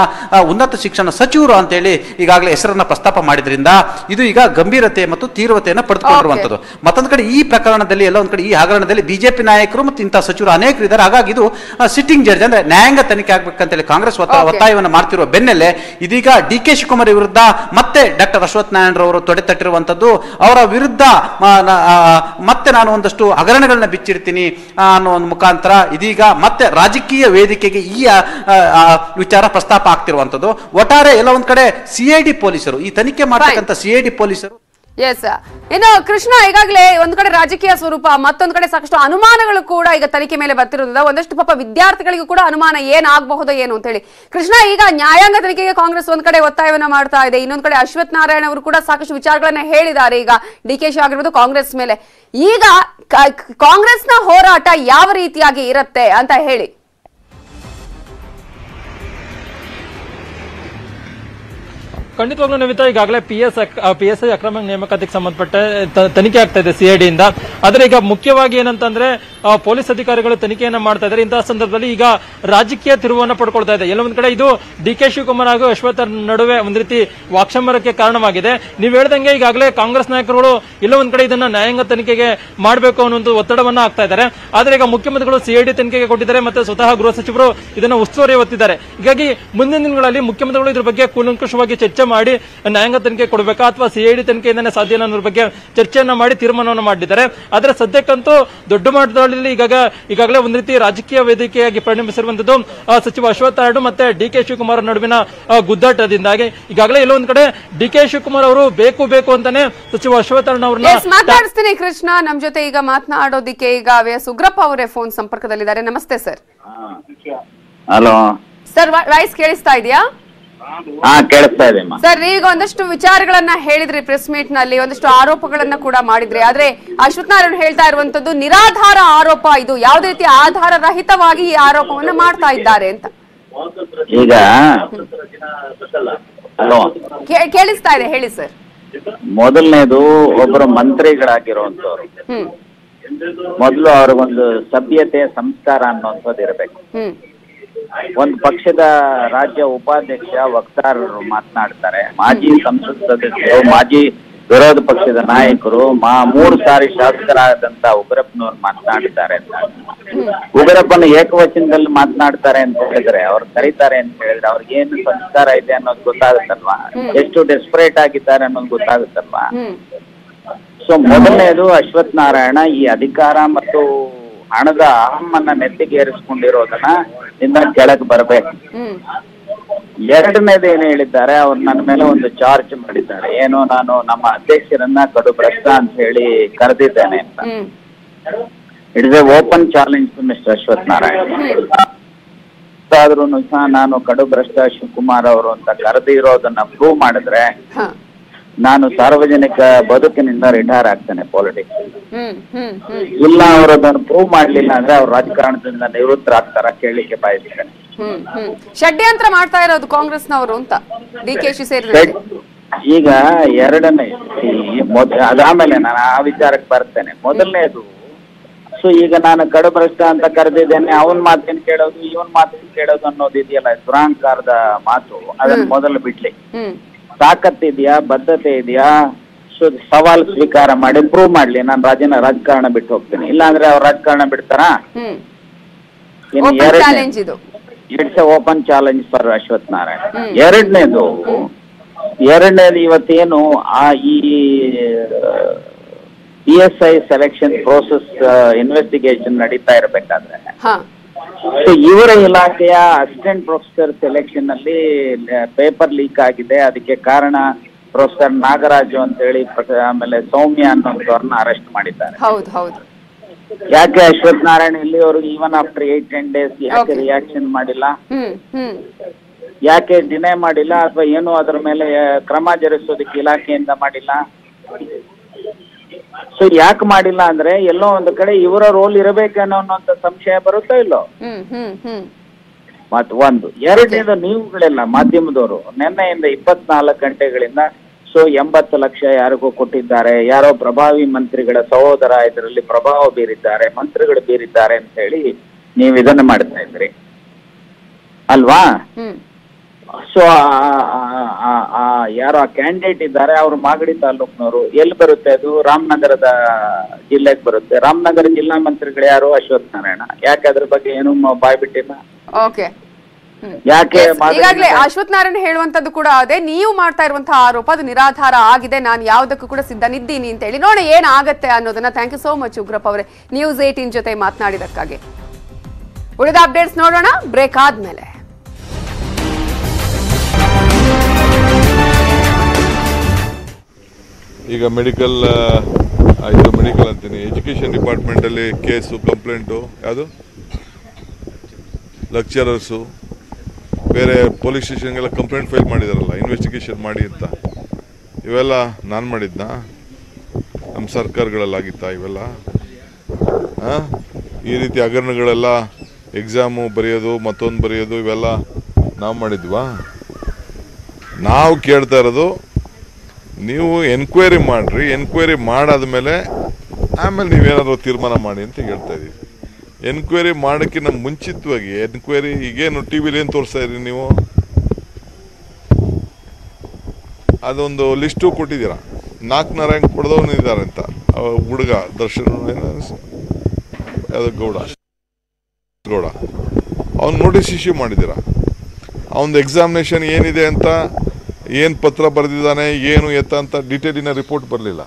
ಉನ್ನತ ಶಿಕ್ಷಣ ಸಚಿವರು ಅಂತೇಳಿ ಈಗಾಗಲೇ ಹೆಸರನ್ನ ಪ್ರಸ್ತಾಪ ಮಾಡಿದ್ರಿಂದ ಇದು ಈಗ ಗಂಭೀರತೆ ಮತ್ತು ತೀವ್ರತೆಯನ್ನು ಪಡೆದುಕೊಂಡಿರುವಂಥದ್ದು. ಮತ್ತೊಂದು ಕಡೆ ಈ ಪ್ರಕರಣದಲ್ಲಿ ಎಲ್ಲ ಒಂದ್ ಕಡೆ ಈ ಹಗರಣದಲ್ಲಿ ಬಿಜೆಪಿ ನಾಯಕರು ಮತ್ತು ಇಂತಹ ಸಚಿವರು ಅನೇಕರು ಇದ್ದಾರೆ. ಹಾಗಾಗಿ ಇದು ಸಿಟ್ಟಿಂಗ್ ಜಡ್ಜ್ ಅಂದ್ರೆ ನ್ಯಾಯಾಂಗ ತನಿಖೆ ಆಗ್ಬೇಕಂತೇಳಿ ಕಾಂಗ್ರೆಸ್. ಒತ್ತಾಯವನ್ನು ಮಾಡ್ತಿರುವ ಬೆನ್ನಲ್ಲೇ ಇದೀಗ ಡಿ ಕೆ ಶಿವಕುಮಾರ್ ವಿರುದ್ಧ ಮತ್ತೆ ಡಾಕ್ಟರ್ ಅಶ್ವಥ್ ನಾರಾಯಣ ರವರು ತೊಡೆ ತಟ್ಟಿರುವಂಥದ್ದು ಅವರ ವಿರುದ್ಧ ಮತ್ತೆ ನಾನು ಒಂದಷ್ಟು ಹಗರಣಗಳನ್ನ ಬಿಚ್ಚಿಡ್ತೀನಿ ಅನ್ನೋ ಒಂದು ಮುಖಾಂತರ ಇದೀಗ ಮತ್ತೆ ರಾಜಕೀಯ ವೇದಿಕೆಗೆ ಈ ವಿಚಾರ ಪ್ರಸ್ತಾಪ ಆಗ್ತಿರುವಂಥದ್ದು ಒಟ್ಟಾರೆ ಎಲ್ಲ ಒಂದ್ ಕಡೆ ಸಿಐಡಿ ಪೊಲೀಸರು ಈ ತನಿಖೆ ಮಾಡ್ತಕ್ಕಂಥ ಸಿಐಡಿ ಪೊಲೀಸರು ಎಸ್ ಇನ್ನು ಕೃಷ್ಣ ಈಗಾಗಲೇ ಒಂದು ಕಡೆ ರಾಜಕೀಯ ಸ್ವರೂಪ, ಮತ್ತೊಂದು ಕಡೆ ಸಾಕಷ್ಟು ಅನುಮಾನಗಳು ಕೂಡ ಈಗ ತನಿಖೆ ಮೇಲೆ ಬರ್ತಿರೋದ್ರಿಂದ ಒಂದಷ್ಟು ಪಾಪ ವಿದ್ಯಾರ್ಥಿಗಳಿಗೂ ಕೂಡ ಅನುಮಾನ ಏನಾಗಬಹುದು ಏನು ಅಂತ ಹೇಳಿ. ಕೃಷ್ಣ ಈಗ ನ್ಯಾಯಾಂಗ ತನಿಖೆಗೆ ಕಾಂಗ್ರೆಸ್ ಒಂದ್ ಕಡೆ ಒತ್ತಾಯವನ್ನು ಮಾಡ್ತಾ ಇದೆ. ಇನ್ನೊಂದು ಕಡೆ ಅಶ್ವಥ್ ನಾರಾಯಣ ಅವರು ಕೂಡ ಸಾಕಷ್ಟು ವಿಚಾರಗಳನ್ನ ಹೇಳಿದ್ದಾರೆ ಈಗ ಡಿ ಕೆ ಶಿ ಆಗಿರ್ಬೋದು ಕಾಂಗ್ರೆಸ್ ಮೇಲೆ. ಈಗ ಕಾಂಗ್ರೆಸ್ನ ಹೋರಾಟ ಯಾವ ರೀತಿಯಾಗಿ ಇರುತ್ತೆ ಅಂತ ಹೇಳಿ. ಖಂಡಿತವಾಗ್ಲೂ ನವಿತಾ ಈಗಾಗಲೇ P S P S I ಅಕ್ರಮ ನೇಮಕಾತಿಗೆ ಸಂಬಂಧಪಟ್ಟ ತನಿಖೆ ಆಗ್ತಾ ಇದೆ ಸಿಐಡಿಯಿಂದ ಆದರೆ ಈಗ ಮುಖ್ಯವಾಗಿ ಏನಂತಂದ್ರೆ ಪೊಲೀಸ್ ಅಧಿಕಾರಿಗಳು ತನಿಖೆಯನ್ನ ಮಾಡ್ತಾ ಇದ್ದಾರೆ ಇಂತಹ ಸಂದರ್ಭದಲ್ಲಿ ಈಗ ರಾಜಕೀಯ ತಿರುವನ್ನು ಪಡ್ಕೊಳ್ತಾ ಇದೆ. ಎಲ್ಲೊಂದ್ ಕಡೆ ಇದು ಡಿ ಕೆ ಶಿವಕುಮಾರ್ ಹಾಗೂ ಅಶ್ವಥ್ ನಡುವೆ ಒಂದ್ ರೀತಿ ವಾಕ್ಷಮರಕ್ಕೆ ಕಾರಣವಾಗಿದೆ. ನೀವು ಹೇಳ್ದಂಗೆ ಈಗಾಗಲೇ ಕಾಂಗ್ರೆಸ್ ನಾಯಕರುಗಳು ಎಲ್ಲೊಂದ್ ಕಡೆ ಇದನ್ನ ನ್ಯಾಯಾಂಗ ತನಿಖೆಗೆ ಮಾಡಬೇಕು ಅನ್ನೋ ಒಂದು ಒತ್ತಡವನ್ನ ಆಗ್ತಾ ಇದ್ದಾರೆ ಆದರೆ ಈಗ ಮುಖ್ಯಮಂತ್ರಿಗಳು ಸಿಐಡಿ ತನಿಖೆಗೆ ಕೊಟ್ಟಿದ್ದಾರೆ ಮತ್ತೆ ಸ್ವತಃ ಗೃಹ ಸಚಿವರು ಇದನ್ನ ಉಸ್ತುವಾರಿ ಹೊತ್ತಿದ್ದಾರೆ. ಹೀಗಾಗಿ ಮುಂದಿನ ದಿನಗಳಲ್ಲಿ ಮುಖ್ಯಮಂತ್ರಿಗಳು ಇದ್ರ ಬಗ್ಗೆ ಕೂಲಂಕುಷವಾಗಿ ಚರ್ಚೆ ಮಾಡಿ ನ್ಯಾಯಾಂಗ ತನಿಖೆ ಕೊಡಬೇಕಾ ಅಥವಾ ಸಿಐಡಿ ತನಿಖೆಯಿಂದನೇ ಸಾಧ್ಯ ಅನ್ನೋದ್ರ ಬಗ್ಗೆ ಚರ್ಚೆಯನ್ನ ಮಾಡಿ ತೀರ್ಮಾನವನ್ನು ಮಾಡಿದ್ದಾರೆ. ಆದರೆ ಸದ್ಯಕ್ಕಂತೂ ದೊಡ್ಡ ಮಟ್ಟದಲ್ಲಿ ಈಗಾಗ ಈಗಾಗಲೇ ಒಂದು ರೀತಿ ರಾಜಕೀಯ ವೇದಿಕೆಯಾಗಿ ಪರಿಣಮಿಸಿರುವಂತದ್ದು ಸಚಿವ ಅಶ್ವಥ್ ನಾಯ್ಡು ಮತ್ತೆ ಡಿ ಕೆ ಶಿವಕುಮಾರ್ ನಡುವಿನ ಗುದ್ದಾಟದಿಂದಾಗಿ ಈಗಾಗಲೇ ಇಲ್ಲೊಂದು ಒಂದ್ ಕಡೆ ಡಿ ಕೆ ಶಿವಕುಮಾರ್ ಅವರು ಬೇಕು ಬೇಕು ಅಂತಾನೆ ಸಚಿವ ಅಶ್ವಥ್ ನಾರಾಯಣ ಅವರನ್ನ ಮಾತಾಡಿಸ್ತೀನಿ ಕೃಷ್ಣ. ನಮ್ ಜೊತೆ ಈಗ ಮಾತನಾಡೋದಿಕ್ಕೆ ಈಗ ಅವೇ ಎಸ್ ಉಗ್ರಪ್ಪ ಅವರೇ ಫೋನ್ ಸಂಪರ್ಕದಲ್ಲಿದ್ದಾರೆ. ನಮಸ್ತೆ ಸರ್. ಹಲೋ. ಸರ್ ವಾಯ್ಸ್ ಕೇಳಿಸ್ತಾ ಇದೆಯಾ? ಹಾ ಕೇಳಿಸ್ತಾ ಇದೆ ಅಮ್ಮ. ಸರ್ ಈಗ ಒಂದಷ್ಟು ವಿಚಾರಗಳನ್ನ ಹೇಳಿದ್ರಿ ಪ್ರೆಸ್ ಮೀಟ್ನಲ್ಲಿ ಒಂದಷ್ಟು ಆರೋಪಗಳನ್ನ ಕೂಡ ಮಾಡಿದ್ರಿ. ಆದ್ರೆ ಅಶ್ವಥ್ ನಾರಾಯಣ್ ಹೇಳ್ತಾ ಇರುವಂತದ್ದು ನಿರಾಧಾರ ಆರೋಪ ಇದು. ಯಾವ್ದೇ ರೀತಿ ಆಧಾರ ರಹಿತವಾಗಿ ಈ ಆರೋಪವನ್ನ ಮಾಡ್ತಾ ಇದ್ದಾರೆ ಅಂತ. ಈಗ ಹಲೋ. ಕೇ- ಕೇಳಿಸ್ತಾ ಇದೆ ಹೇಳಿ ಸರ್ ಮೊದಲನೇದು ಒಬ್ಬರು ಮಂತ್ರಿಗಳಾಗಿರುವಂತವ್ರು. ಹ್ಮ್. ಮೊದಲು ಅವ್ರಿಗೊಂದು ಸಭ್ಯತೆ ಸಂಸ್ಕಾರ ಅನ್ನುವಂಥದ್ದು ಇರಬೇಕು. ಹ್ಮ್. ಒಂದು ಪಕ್ಷದ ರಾಜ್ಯ ಉಪಾಧ್ಯಕ್ಷ ವಕ್ತಾರರು ಮಾತನಾಡ್ತಾರೆ. ಮಾಜಿ ಸಂಸತ್ ಸದಸ್ಯರು ಮಾಜಿ ವಿರೋಧ ಪಕ್ಷದ ನಾಯಕರು ಮಾ ಮೂರು ಸಾರಿ ಶಾಸಕರಾದಂತ ಉಗ್ರಪ್ಪನವ್ರು ಮಾತನಾಡ್ತಾರೆ ಅಂತ. ಉಗ್ರಪ್ಪನ ಏಕವಚನದಲ್ಲಿ ಮಾತನಾಡ್ತಾರೆ ಅಂತ ಹೇಳಿದ್ರೆ ಅವ್ರು ಕರೀತಾರೆ ಅಂತ ಹೇಳಿದ್ರೆ ಅವ್ರಿಗೆ ಏನು ಸಂಸ್ಕಾರ ಇದೆ ಅನ್ನೋದು ಗೊತ್ತಾಗುತ್ತಲ್ವಾ? ಎಷ್ಟು ಡೆಸ್ಪರೇಟ್ ಆಗಿದ್ದಾರೆ ಅನ್ನೋದು ಗೊತ್ತಾಗುತ್ತಲ್ವಾ? ಸೊ ಮೊದಲನೇದು ಅಶ್ವಥ್ ನಾರಾಯಣ ಈ ಅಧಿಕಾರ ಮತ್ತು ಹಣದ ಅಹಮ್ಮನ್ನ ನೆತ್ತಿಗೆ ಏರಿಸ್ಕೊಂಡಿರೋದನ್ನ ಇಂದ ಕೆಳಗೆ ಬರಬೇಕು. ಎರಡನೇದು ಏನು ಹೇಳಿದ್ದಾರೆ ಅವ್ರು ನನ್ನ ಮೇಲೆ ಒಂದು ಚಾರ್ಜ್ ಮಾಡಿದ್ದಾರೆ. ಏನು ನಾನು ನಮ್ಮ ಅಧ್ಯಕ್ಷರನ್ನ ಕಡು ಭ್ರಷ್ಟ ಅಂತ ಹೇಳಿ ಕರೆದಿದ್ದೇನೆ ಅಂತ. It is a open challenge to mister Ashwath Narayan ಆದ್ರೂ ಸಹ ನಾನು ಕಡು ಭ್ರಷ್ಟ ಶಿವಕುಮಾರ್ ಅವರು ಅಂತ ಕರೆದಿರೋದನ್ನ ಪ್ರೂವ್ ಮಾಡಿದ್ರೆ ನಾನು ಸಾರ್ವಜನಿಕ ಬದುಕಿನಿಂದ ರಿಟೈರ್ ಆಗ್ತೇನೆ ಪಾಲಿಟಿಕ್ಸ್ ಇಲ್ಲ ಅವರು ಅದನ್ನು ಪ್ರೂವ್ ಮಾಡ್ಲಿಲ್ಲ ಅಂದ್ರೆ ಅವ್ರು ರಾಜಕಾರಣದಿಂದ ನಿವೃತ್ತರಾಗ್ತಾರ ಕೇಳಲಿಕ್ಕೆ ಬಯಸ್ತೇನೆ ಷಡ್ಯಂತ್ರ ಮಾಡ್ತಾ ಇರೋದು ಕಾಂಗ್ರೆಸ್ನವರು ಅಂತ ಡಿ ಕೆ ಶಿ ಸೇರಿ ಈಗ ಎರಡನೇ ಅದಾಮೇಲೆ ನಾನು ಆ ವಿಚಾರಕ್ಕೆ ಬರ್ತೇನೆ. ಮೊದಲನೇದು ಸೊ ಈಗ ನಾನು ಕಡುಭ್ರಷ್ಟ ಅಂತ ಕರೆದಿದ್ದೇನೆ ಅವನ್ ಮಾತೇನ್ ಕೇಳೋದು ಇವನ್ ಮಾತೇನ್ ಕೇಳೋದು ಅನ್ನೋದು ಇದೆಯಲ್ಲ ದುರಾಂಕಾರದ ಮಾತು ಅದನ್ನ ಮೊದಲು ಬಿಡ್ಲಿ. ತಾಕತ್ತಿದೆಯಾ ಬದ್ಧತೆ ಇದೆಯಾ? ಸವಾಲು ಸ್ವೀಕಾರ ಮಾಡಿ ಪ್ರೂವ್ ಮಾಡ್ಲಿ. ನಾನು ರಾಜನ ರಾಜಕಾರಣ ಬಿಟ್ಟು ಹೋಗ್ತೀನಿ. ಇಲ್ಲಾಂದ್ರೆ ಅವ್ರ ರಾಜಕಾರಣ ಬಿಡ್ತಾರಾ? It's a open challenge for Ashwath Narayana. ಎರಡನೇದು ಎರಡನೇದು ಇವತ್ತೇನು ಆ ಈ P S I selection process investigation ನಡೀತಾ ಇರಬೇಕಾದ್ರೆ ಇವರ ಇಲಾಖೆಯ ಅಸಿಸ್ಟೆಂಟ್ ಪ್ರೊಫೆಸರ್ ಸೆಲೆಕ್ಷನ್ ಅಲ್ಲಿ ಪೇಪರ್ ಲೀಕ್ ಆಗಿದೆ. ಅದಕ್ಕೆ ಕಾರಣ ಪ್ರೊಫೆಸರ್ ನಾಗರಾಜು ಅಂತ ಹೇಳಿ ಆಮೇಲೆ ಸೌಮ್ಯ ಅನ್ನೋಂಥವ್ರನ್ನ ಅರೆಸ್ಟ್ ಮಾಡಿದ್ದಾರೆ. ಹೌದು ಹೌದು. ಯಾಕೆ ಅಶ್ವಥ್ ನಾರಾಯಣ ಅವರು even after eight ten days ಯಾಕೆ ರಿಯಾಕ್ಷನ್ ಮಾಡಿಲ್ಲ? ಯಾಕೆ ಡಿನೈ ಮಾಡಿಲ್ಲ? ಅಥವಾ ಏನು ಅದರ ಮೇಲೆ ಕ್ರಮ ಜರುಗಿಸೋದಕ್ಕೆ ಇಲಾಖೆಯಿಂದ ಮಾಡಿಲ್ಲ? ಸೊ ಯಾಕೆ ಮಾಡಿಲ್ಲ ಅಂದ್ರೆ ಎಲ್ಲೋ ಒಂದು ಕಡೆ ಇವರ ರೋಲ್ ಇರಬೇಕನ್ನೋ ಅನ್ನೋಂತ ಸಂಶಯ ಬರುತ್ತೋ ಇಲ್ಲೋ? ಮತ್ ಒಂದು ಎರಡನೇದು ನೀವುಗಳೆಲ್ಲ ಮಾಧ್ಯಮದವರು ನಿನ್ನೆಯಿಂದ ಇಪ್ಪತ್ನಾಲ್ಕು ಗಂಟೆಗಳಿಂದ ಸೊ ಎಂಬತ್ತು ಲಕ್ಷ ಯಾರಿಗೂ ಕೊಟ್ಟಿದ್ದಾರೆ ಯಾರೋ ಪ್ರಭಾವಿ ಮಂತ್ರಿಗಳ ಸಹೋದರ ಇದರಲ್ಲಿ ಪ್ರಭಾವ ಬೀರಿದ್ದಾರೆ ಮಂತ್ರಿಗಳು ಬೀರಿದ್ದಾರೆ ಅಂತ ಹೇಳಿ ನೀವು ಇದನ್ನ ಮಾಡ್ತಾ ಇದ್ರಿ. ಅಲ್ವಾ? ಸೊ ಯಾರೋ ಆ ಕ್ಯಾಂಡಿಡೇಟ್ ಇದ್ದಾರೆ ಅವರು ಮಾಗಡಿ ತಾಲೂಕ್ನವರು. ಎಲ್ಲಿ ಬರುತ್ತೆ ಅದು? ರಾಮನಗರದ ಜಿಲ್ಲೆಗೆ ಬರುತ್ತೆ. ರಾಮನಗರ ಜಿಲ್ಲಾ ಮಂತ್ರಿಗಳು ಯಾರು? ಅಶ್ವಥ್ ನಾರಾಯಣ. ಯಾಕೆ ಅದ್ರ ಬಗ್ಗೆ ಏನು ಬಾಯ್ ಬಿಟ್ಟಿಲ್ಲ? ಓಕೆ ಯಾಕೆ ಈಗಾಗಲೇ ಅಶ್ವಥ್ ನಾರಾಯಣ ಹೇಳುವಂತದ್ದು ಕೂಡ ಅದೇ. ನೀವು ಮಾಡ್ತಾ ಇರುವಂತಹ ಆರೋಪ ಅದು ನಿರಾಧಾರ ಆಗಿದೆ. ನಾನು ಯಾವುದಕ್ಕೂ ಕೂಡ ಸಿದ್ಧನಿದ್ದೀನಿ ಅಂತ ಹೇಳಿ. ನೋಡೋಣ ಏನಾಗತ್ತೆ ಅನ್ನೋದನ್ನ. Thank you so much Ugrappa ಅವರೇ. ನ್ಯೂಸ್ ಏಟೀನ್ ಜೊತೆ ಮಾತನಾಡಿದಕ್ಕಾಗಿ. ಉಳಿದ ಅಪ್ಡೇಟ್ಸ್ ನೋಡೋಣ. ಬ್ರೇಕ್ ಆದ್ಮೇಲೆ. ಈಗ ಮೆಡಿಕಲ್ ಇದು ಮೆಡಿಕಲ್ ಅಂತೀನಿ. ಎಜುಕೇಷನ್ ಡಿಪಾರ್ಟ್ಮೆಂಟಲ್ಲಿ ಕೇಸು ಕಂಪ್ಲೇಂಟು ಯಾವುದು? ಲೆಕ್ಚರರ್ಸು ಬೇರೆ ಪೊಲೀಸ್ ಸ್ಟೇಷನ್ಗೆಲ್ಲ ಕಂಪ್ಲೇಂಟ್ ಫೈಲ್ ಮಾಡಿದಾರಲ್ಲ ಇನ್ವೆಸ್ಟಿಗೇಷನ್ ಮಾಡಿ ಅಂತ. ಇವೆಲ್ಲ ನಾನು ಮಾಡಿದ್ನಾ? ನಮ್ಮ ಸರ್ಕಾರಗಳಲ್ಲಾಗಿತ್ತಾ ಇವೆಲ್ಲ? ಈ ರೀತಿ ಹಗರಣಗಳೆಲ್ಲ ಎಕ್ಸಾಮು ಬರೆಯೋದು, ಮತ್ತೊಂದು ಬರೆಯೋದು, ಇವೆಲ್ಲ ನಾವು ಮಾಡಿದ್ವಾ? ನಾವು ಕೇಳ್ತಾ ಇರೋದು ನೀವು ಎನ್ಕ್ವೈರಿ ಮಾಡಿರಿ ಎನ್ಕ್ವೈರಿ ಮಾಡಾದ್ಮೇಲೆ ಆಮೇಲೆ ನೀವೇನಾದರೂ ತೀರ್ಮಾನ ಮಾಡಿ ಅಂತ ಹೇಳ್ತಾ ಇದ್ದೀವಿ ಎನ್ಕ್ವೈರಿ ಮಾಡೋಕ್ಕಿಂತ ಮುಂಚಿತವಾಗಿ ಎನ್ಕ್ವೈರಿ ಈಗೇನು ಟಿ ವಿಲಿ ಏನು ತೋರಿಸ್ತಾ ಇದ್ರಿ ನೀವು? ಅದೊಂದು ಲಿಸ್ಟು ಕೊಟ್ಟಿದ್ದೀರಾ? ನಾಲ್ಕು ರ್ಯಾಂಕ್ ಕೊಡ್ದವನು ಇದ್ದಾರೆ ಅಂತ. ಹುಡುಗ, ದರ್ಶನ್? ಯಾವ್ದು ಗೌಡ. ಗೌಡ. ಅವ್ನು ನೋಟಿಸ್ ಇಶ್ಯೂ ಮಾಡಿದ್ದೀರಾ? ಅವನದು ಎಕ್ಸಾಮಿನೇಷನ್ ಏನಿದೆ ಅಂತ ಏನು ಪತ್ರ ಬರೆದಿದ್ದಾನೆ, ಏನು ಎತ್ತ ಅಂತ ಡಿಟೇಲಿನ ರಿಪೋರ್ಟ್ ಬರಲಿಲ್ಲ.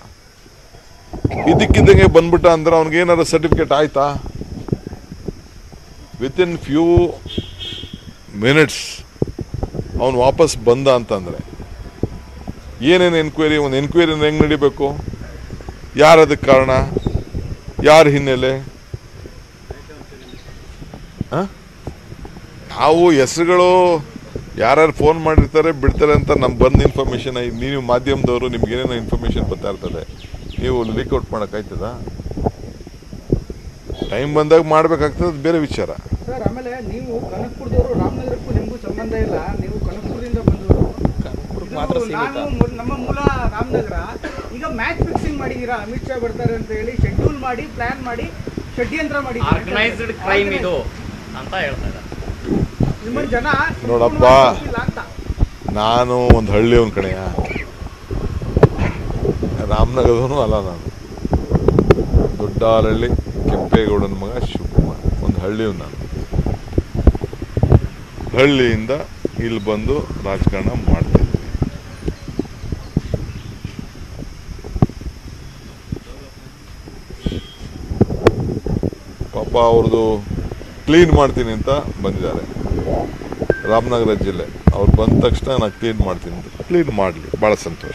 ಇದಕ್ಕಿದ್ದಂಗೆ ಬಂದ್ಬಿಟ್ಟ ಅಂದ್ರೆ ಅವ್ನಿಗೆ ಏನಾದ್ರು ಸರ್ಟಿಫಿಕೇಟ್ ಆಯ್ತಾ? ವಿತ್ ಇನ್ ಫ್ಯೂ ಮಿನಿಟ್ಸ್ ಅವನು ವಾಪಸ್ ಬಂದ ಅಂತಂದರೆ. ಏನೇನು ಎನ್ಕ್ವೈರಿ ಒಂದು ಎನ್ಕ್ವೈರಿ ಹೆಂಗೆ ನಡಿಬೇಕು? ಯಾರು ಅದಕ್ಕೆ ಕಾರಣ? ಯಾರ ಹಿನ್ನೆಲೆ? ನಾವು ಹೆಸರುಗಳು ಯಾರ್ಯಾರು ಫೋನ್ ಮಾಡಿರ್ತಾರೆ ಬಿಡ್ತಾರೆ ಅಂತ ನಮ್ಗೆ ಬಂದ ಇನ್ಫಾರ್ಮೇಷನ್ ನೀವು ಮಾಧ್ಯಮದವರು ನಿಮ್ಗೆ ಏನೇನೋ ಇನ್ಫಾರ್ಮೇಷನ್ ಬರ್ತಾ ಇರ್ತದೆ. ನೀವು ಲೀಕ್ಔಟ್ ಮಾಡೋಕ್ಕಾಯ್ತದ ಟೈಮ್ ಬಂದಾಗ ಮಾಡ್ಬೇಕಾಗ್ತದೆ ಅದು ಬೇರೆ ವಿಚಾರ. ಸರ್ ಆಮೇಲೆ ನೀವು ಕನಕಪುರದವರು ರಾಮನಗರಕ್ಕೂ ನಿಮಗೂ ಸಂಬಂಧ ಇಲ್ಲ ನೀವು ಕನಕಪುರದಿಂದ ಬಂದವರು. ಮಾತ್ರ ನಮ್ಮ ಮೂಲ ರಾಮನಗರ. ಈಗ ಮ್ಯಾಚ್ ಫಿಕ್ಸಿಂಗ್ ಮಾಡಿದೀರಾ? ಅಮಿತ್ ಶಾ ಬರ್ತಾರೆ ಅಂತ ಹೇಳಿ ಶೆಡ್ಯೂಲ್ ಮಾಡಿ ಪ್ಲಾನ್ ಮಾಡಿ ಷಡ್ಯಂತ್ರ ಮಾಡಿ ಆರ್ಗನೈಸ್ಡ್ ಕ್ರೈಮ್ ಇದು ಅಂತ ಹೇಳ್ತಾ ಇದ್ದಾರೆ ನಿಮ್ಮ ಜನ ನೋಡಪ್ಪ. ನಾನು ಒಂದು ಹಳ್ಳಿ ಒಂದು ಕಡೆಯ ರಾಮನಗರದವನು ಅಲ್ಲ ನಾನು. ದೊಡ್ಡ ಹಳ್ಳಿ ಕೆಂಪೇಗೌಡನ ಮಗ ಶಿವಕುಮಾರ್. ಒಂದು ಹಳ್ಳಿಯು ನಾನು. ಹಳ್ಳಿಯಿಂದ ಇಲ್ಲಿ ಬಂದು ರಾಜಕಾರಣ ಮಾಡ್ತೀನಿ ಇದ್ದೀನಿ ಪಾಪ ಅವ್ರದ್ದು ಕ್ಲೀನ್ ಮಾಡ್ತೀನಿ ಅಂತ ಬಂದಿದ್ದಾರೆ. ರಾಮನಗರ ಜಿಲ್ಲೆ. ಅವ್ರು ಬಂದ ತಕ್ಷಣ ನಾನು ಕ್ಲೀನ್ ಮಾಡ್ತೀನಿ. ಕ್ಲೀನ್ ಮಾಡಲಿ. ಭಾಳ ಸಂತೋಷ.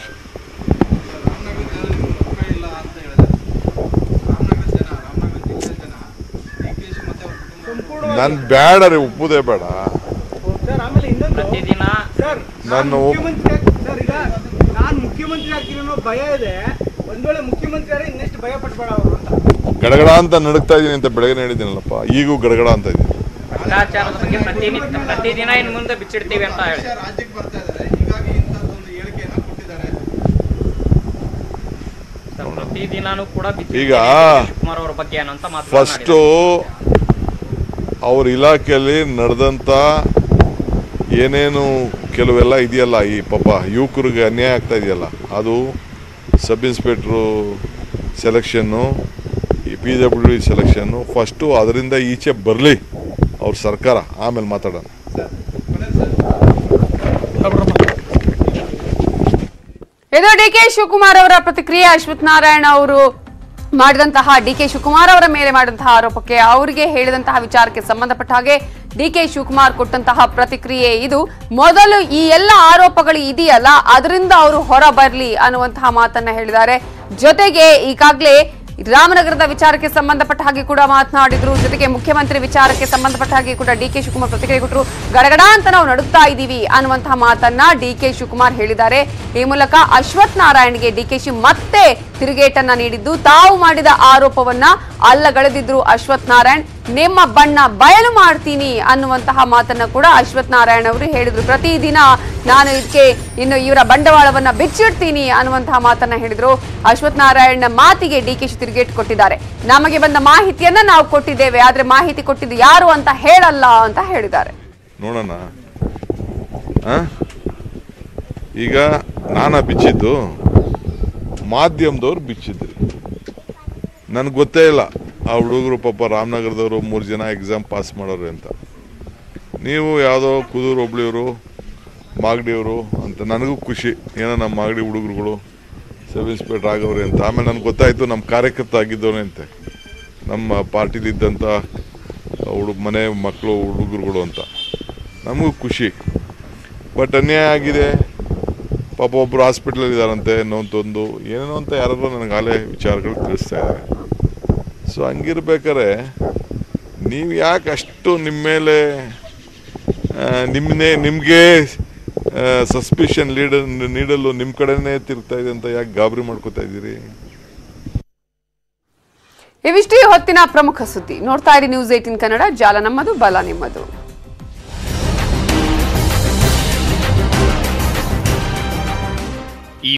ನನ್ನ ನಾನು ಬೇಡ ರೀ ಉಪ್ಪುದೇ ಬೇಡ. ಪ್ರತಿದಿನ ಸರ್ ನಾನು- ನಾನು ಮುಖ್ಯಮಂತ್ರಿ ಆಗ್- ನಾನು ಮುಖ್ಯಮಂತ್ರಿ ಆಗ್ತೀನಿ ಅನ್ನೋ ಭಯ ಇದೆ. ಒಂದ್ ವೇಳೆ ಮುಖ್ಯಮಂತ್ರಿ ಆದ್ರೆ ಇನ್ನೆಷ್ಟು ಭಯ ಪಟ್ಬೇಡ ಅವರು ಅಂತ. ಗಡಗಡ ಅಂತ ನಡುಕ್ತಾ ಇದ್ದೀನಿ ಅಂತ ಬೆಳಗ್ಗೆ ಹೇಳಿದ್ದೀನಲ್ಲಪ್ಪ. ಈಗೂ ಗಡಗಡ ಅಂತ ಇದ್ದೀನಿ ಭ್ರಷ್ಟಾಚಾರದ ಬಗ್ಗೆ ಪ್ರತಿನಿತ್ಯ ಪ್ರತಿದಿನ ಇನ್ನು ಮುಂದೆ ಬಿಚ್ಚಿಡ್ತೀವಿ ಅಂತ ಹೇಳಿ. ಪ್ರತಿದಿನಾನೂ ಕೂಡ ಈಗ ಶಿವಕುಮಾರ್ ಅವರ ಬಗ್ಗೆ ಏನಂತ ಫಸ್ಟು ಅವ್ರ ಇಲಾಖೆಯಲ್ಲಿ ನಡೆದಂಥ ಏನೇನು ಕೆಲವೆಲ್ಲ ಇದೆಯಲ್ಲ ಈ ಪಾಪ ಯುವಕರಿಗೆ ಅನ್ಯಾಯ ಆಗ್ತಾ ಇದೆಯಲ್ಲ ಅದು ಸಬ್ ಇನ್ಸ್ಪೆಕ್ಟ್ರು ಸೆಲೆಕ್ಷನ್ನು ಈ P W D selection first ಅದರಿಂದ ಈಚೆ ಬರಲಿ. ಅವ್ರ ಸರ್ಕಾರ ಆಮೇಲೆ ಮಾತಾಡೋಣ. ಇದು ಡಿ ಕೆ ಶಿವಕುಮಾರ್ ಅವರ ಪ್ರತಿಕ್ರಿಯೆ. ಅಶ್ವಥ್ ನಾರಾಯಣ ಅವರು ಮಾಡಿದಂತಹ ಡಿ ಕೆ ಶಿವಕುಮಾರ್ ಅವರ ಮೇಲೆ ಮಾಡಿದಂತಹ ಆರೋಪಕ್ಕೆ ಅವರಿಗೆ ಹೇಳಿದಂತಹ ವಿಚಾರಕ್ಕೆ ಸಂಬಂಧಪಟ್ಟ ಹಾಗೆ ಡಿ ಕೆ ಶಿವಕುಮಾರ್ ಕೊಟ್ಟಂತಹ ಪ್ರತಿಕ್ರಿಯೆ ಇದು. ಮೊದಲು ಈ ಎಲ್ಲ ಆರೋಪಗಳು ಇದೆಯಲ್ಲ, ಅದರಿಂದ ಅವರು ಹೊರ ಬರಲಿ ಅನ್ನುವಂತಹ ಮಾತನ್ನ ಹೇಳಿದ್ದಾರೆ. ಜೊತೆಗೆ ಈಗಾಗಲೇ ರಾಮನಗರದ ವಿಚಾರಕ್ಕೆ ಸಂಬಂಧಪಟ್ಟ ಹಾಗೆ ಕೂಡ ಮಾತನಾಡಿದ್ರು. ಜೊತೆಗೆ ಮುಖ್ಯಮಂತ್ರಿ ವಿಚಾರಕ್ಕೆ ಸಂಬಂಧಪಟ್ಟ ಹಾಗೆ ಕೂಡ ಡಿ ಕೆ ಶಿವಕುಮಾರ್ ಪ್ರತಿಕ್ರಿಯೆ ಕೊಟ್ಟರು. ಗಡಗಡ ಅಂತ ನಾವು ನಡುತ್ತಾ ಇದ್ದೀವಿ ಅನ್ನುವಂತಹ ಮಾತನ್ನ ಡಿ ಕೆ ಶಿವಕುಮಾರ್ ಹೇಳಿದ್ದಾರೆ. ಈ ಮೂಲಕ ಅಶ್ವಥ್ ನಾರಾಯಣ್ಗೆ ಡಿ ಕೆ ಶಿ ಮತ್ತೆ ತಿರುಗೇಟನ್ನ ನೀಡಿದ್ದು. ತಾವು ಮಾಡಿದ ಆರೋಪವನ್ನ ಅಲ್ಲಗಳೆದಿದ್ರು ಅಶ್ವಥ್ ನಾರಾಯಣ್. ನಿಮ್ಮ ಬಣ್ಣ ಬಯಲು ಮಾಡ್ತೀನಿ ಅನ್ನುವಂತಹ ಮಾತನ್ನ ಕೂಡ ಅಶ್ವಥ್ ನಾರಾಯಣ ಅವರು ಹೇಳಿದ್ರು. ಪ್ರತಿದಿನ ನಾನು ಇದಕ್ಕೆ ಇನ್ನು ಇವರ ಬಂಡವಾಳವನ್ನ ಬಿಚ್ಚಿಡ್ತೀನಿ ಅನ್ನುವಂತಹ ಮಾತನ್ನ ಹೇಳಿದ್ರು. ಅಶ್ವಥ್ ನಾರಾಯಣ್ನ ಮಾತಿಗೆ ಡಿ ಕೆ ಶಿ ತಿರುಗೇಟ್ ಕೊಟ್ಟಿದ್ದಾರೆ. ನಮಗೆ ಬಂದ ಮಾಹಿತಿಯನ್ನ ನಾವು ಕೊಟ್ಟಿದ್ದೇವೆ, ಆದ್ರೆ ಮಾಹಿತಿ ಕೊಟ್ಟಿದ್ದು ಯಾರು ಅಂತ ಹೇಳಲ್ಲ ಅಂತ ಹೇಳಿದ್ದಾರೆ. ನೋಡೋಣ? ಈಗ ನಾನ ಬಿಚ್ಚಿದ್ದು, ಮಾಧ್ಯಮದವ್ರು ಬಿಚ್ಚಿದ್ರು. ನನಗೆ ಗೊತ್ತೇ ಇಲ್ಲ. ಆ ಹುಡುಗರು ಪಾಪ ರಾಮನಗರದವರು ಮೂರು ಜನ ಎಕ್ಸಾಮ್ ಪಾಸ್ ಮಾಡೋರು ಅಂತ. ನೀವು ಯಾವುದೋ ಕುದೂರು ಒಬ್ಳಿಯವರು ಮಾಗಡಿಯವರು ಅಂತ ನನಗೂ ಖುಷಿ. ಏನೋ ನಮ್ಮ ಮಾಗಡಿ ಹುಡುಗರುಗಳು ಸಬ್ ಇನ್ಸ್ಪೆಕ್ಟರ್ ಆಗವ್ರೆ ಅಂತ. ಆಮೇಲೆ ನನಗೆ ಗೊತ್ತಾಯಿತು ನಮ್ಮ ಕಾರ್ಯಕರ್ತ ಆಗಿದ್ದವನೇ ಅಂತೆ. ನಮ್ಮ ಪಾರ್ಟಿಲಿದ್ದಂಥ ಹುಡುಗ, ಮನೆ ಮಕ್ಕಳು, ಹುಡುಗರುಗಳು ಅಂತ. ನಮಗೂ ಖುಷಿ. ಬಟ್ ಅನ್ಯಾಯ ಆಗಿದೆ. ಪಾಪ ಒಬ್ಬರು ಹಾಸ್ಪಿಟ್ಲಲ್ಲಿ ಇದ್ದಾರಂತೆ ಇನ್ನೊಂದೊಂದು ಏನೇನೋ ಅಂತ ಯಾರಾದರೂ ನನಗೆ ಆಲೇ ವಿಚಾರಗಳು ತಿಳಿಸ್ತಾ ಇದ್ದಾರೆ. ಸೊ ಹಂಗಿರ್ಬೇಕಾರೆ ನೀವು ಯಾಕೆ ಅಷ್ಟು ನಿಮ್ಮ ಮೇಲೆ ನಿಮ್ಮನ್ನೇ ನಿಮಗೆ ಸಸ್ಪಿಷನ್ ಲೀಡ್ ನೀಡಲು ನಿಮ್ಮ ಕಡೆನೇ ತಿರ್ತಾ ಇದೆ ಅಂತ ಯಾಕೆ ಗಾಬರಿ ಮಾಡ್ಕೋತಾ ಇದ್ದೀರಿ? ಇವಿಷ್ಟೇ ಹೊತ್ತಿನ ಪ್ರಮುಖ ಸುದ್ದಿ. ನೋಡ್ತಾ ಇರಿ ನ್ಯೂಸ್ ಏಟಿನ್ ಕನ್ನಡ, ಜಾಲ ನಮ್ಮದು, ಬಲ ನಿಮ್ಮದು.